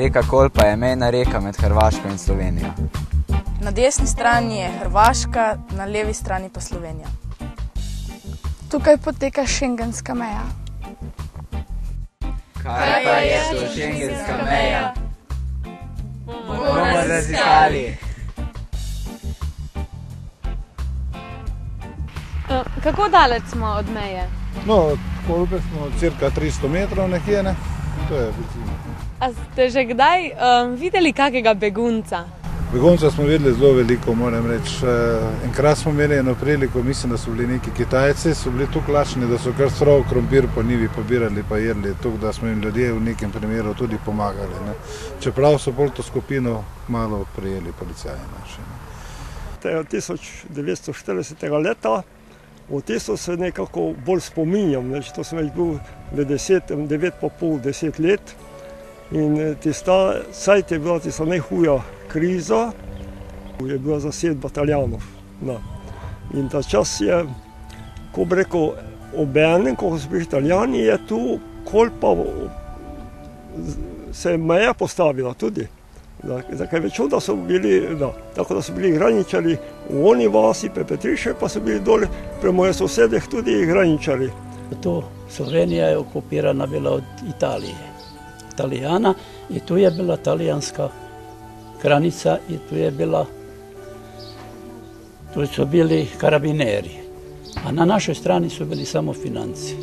Reka Kolpa je mejna reka med Hrvaško in Slovenijo. Na desni strani je Hrvaška, na levi strani pa Slovenija. Tukaj poteka šengenska meja. Kaj pa je to šengenska meja? Bomo raziskali. Kako daleč smo od meje? No, od Kolpe smo cirka 300 metrov nekje, ne? To je recimo. A ste že kdaj um, videli kakega begunca? Begunca smo videli zelo veliko, moram reči. Enkrat smo imeli eno priliko, mislim, da so bili neki Kitajci, so bili tako lačni, da so kar strov krompir po nivi pobirali pa jedli, tako da smo jim ljudje v nekem primeru tudi pomagali. Ne. Čeprav so bolj to skupino malo prijeli policaji naši. Ne. tega 1940. leta. V tisto se nekako bolj spominjam, ne, to sem več bil v desetem, devet pa pol, deset let. In eh, tista sajt je bila tista najhuja kriza, je bila zasedba Italijanov. No. In ta čas je, ko bi rekel, obenem, ko so bili Italijani, je tu kolpa, se je meja postavila tudi. Zakaj več da so bili, da, tako da so bili graničari v oni vasi, Pepetriše, pa so bili dol pri mojih sosedih tudi graničari. To Slovenija je okupirana bila od Italije, Italijana i tu je bila talijanska granica i tu je bila, tu su bili karabineri, a na našoj strani su bili samo financi.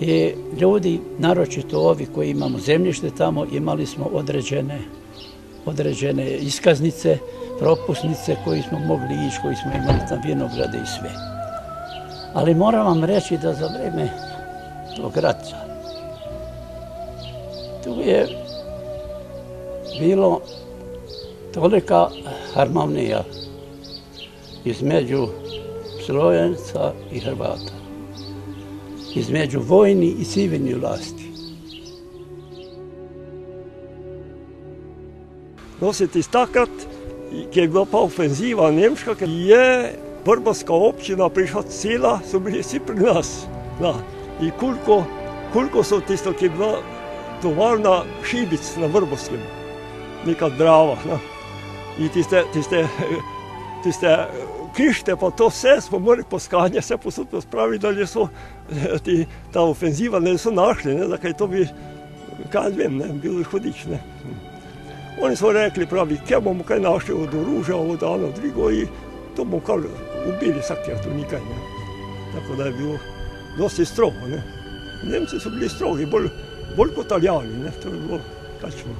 I ljudi, naročito ovi koji imamo zemljište tamo, imali smo određene, određene iskaznice, propusnice koji smo mogli ići, koji smo imali tam vinograde i sve. Ali moram vam reći da za vreme tog rata tu je bilo tolika harmonija između Slovenaca i Hrvata, između vojni i civilni vlasti. Nositi takrat, ki je bila pa ofenziva nemška, ker je Vrbovska občina prišla cela, so bili vsi pri nas. Da. In koliko, koliko so tisto, ki je bila tovarna šibic na Vrbovskem, neka drava. No. In tiste, tiste, tiste krište, pa to vse smo morali poskanje, vse posod pospraviti, da so ti, ta ofenziva ne so našli, ne, zakaj to bi, kaj vem, ne, bilo je hodič. Ne. Oni so rekli, pravi, kje bomo kaj našli od orožja, od ano, drugo in to bomo kar ubili vsakega tu nekaj. Ne. Tako da je bilo dosti strogo. Ne. Nemci so bili strogi, bolj, bolj kot italijani, ne, to je bilo tačno.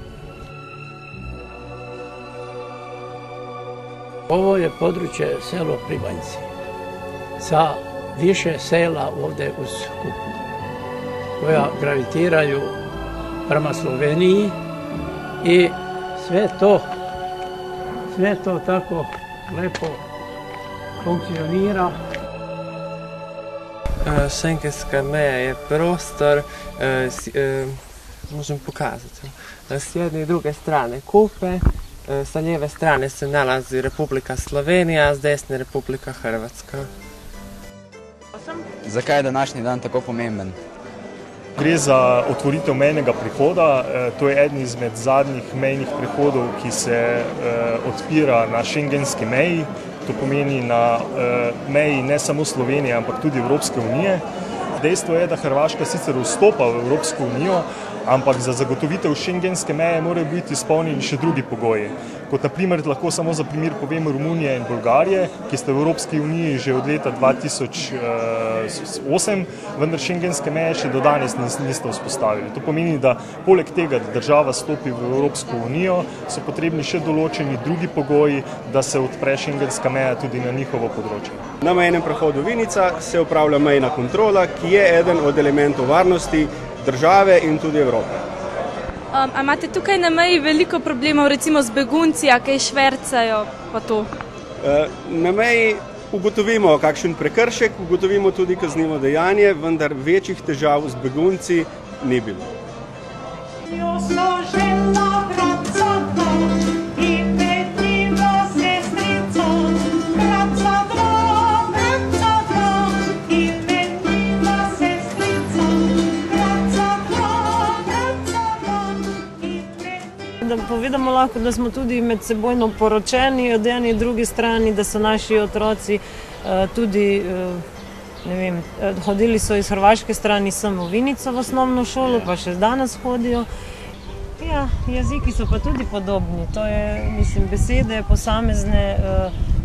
Ovo je područje selo Pribanjci sa više sela ovdje uz Kupu koja gravitiraju prema Sloveniji i sve to sve to tako lepo funkcionira. Šengenska meja je prostor, eh, s- eh, možem pokazati, eh, s jedne i druge strane Kupe, eh, sa lijeve strane se nalazi Republika Slovenija, s desne Republika Hrvatska. Zakaj je današnji dan tako pomemben? Gre za otvoritev mejnega prehoda. eh, To je eden izmed zadnjih mejnih prehodov, ki se eh, odpira na šengenski meji. To pomeni na eh, meji ne samo Slovenije, ampak tudi Evropske unije. Dejstvo je, da Hrvaška sicer vstopa v Evropsko unijo, ampak za zagotovitev šengenske meje morajo biti izpolnjeni še drugi pogoji. Kot naprimer, lahko samo za primer povem Romunije in Bolgarije, ki sta v Evropski uniji že od leta 2008, vendar šengenske meje še do danes nis- niste vzpostavili. To pomeni, da poleg tega, da država stopi v Evropsko unijo, so potrebni še določeni drugi pogoji, da se odpre šengenska meja tudi na njihovo področje. Na mejnem prehodu Vinica se upravlja mejna kontrola, ki je eden od elementov varnosti države in tudi Evrope. Um, a imate tukaj na meji veliko problemov, recimo z begunci, a kaj švercajo, pa to? Eh, Na meji ugotovimo kakšen prekršek, ugotovimo tudi kaznivo dejanje, vendar večjih težav z begunci ni bilo. Zavedamo lahko, da smo tudi med sebojno poročeni, od ene in druge strani, da so naši otroci uh, tudi. Uh, Vem, hodili so iz Hrvaške strani sem v Vinico v osnovno šolo, pa še danes hodijo. Ja, jeziki so pa tudi podobni. To je, mislim, besede posamezne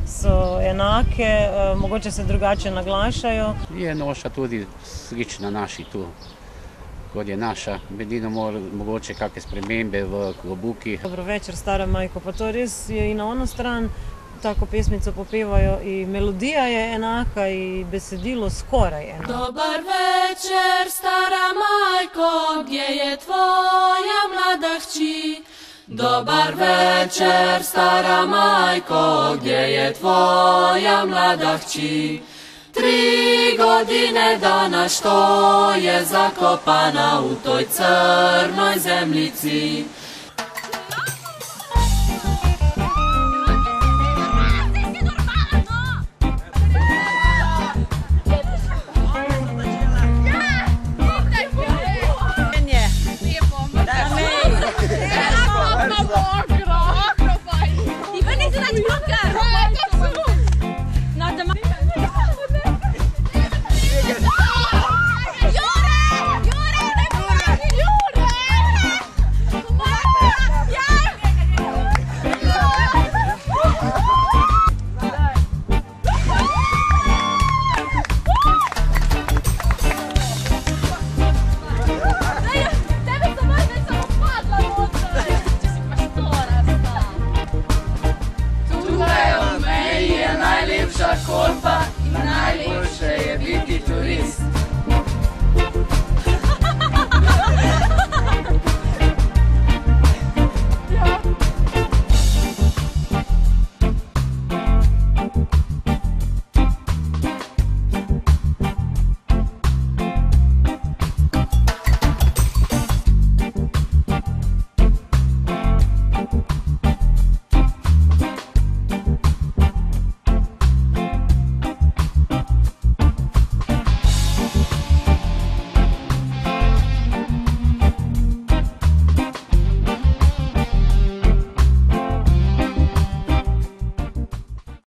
so enake, mogoče se drugače naglašajo. Je noša tudi slična naši tu, kot je naša. Bedino mogoče kakšne spremembe v klobuki. Dobro večer, stara majko, pa to res je in na ono stran. Tako pesmico popevajo in melodija je enaka in besedilo skoraj enako. Dobar večer, stara majko, gdje je tvoja mlada hči? Dobar večer, stara majko, gdje je tvoja mlada hči? Tri godine dana što je zakopana u toj crnoj zemljici,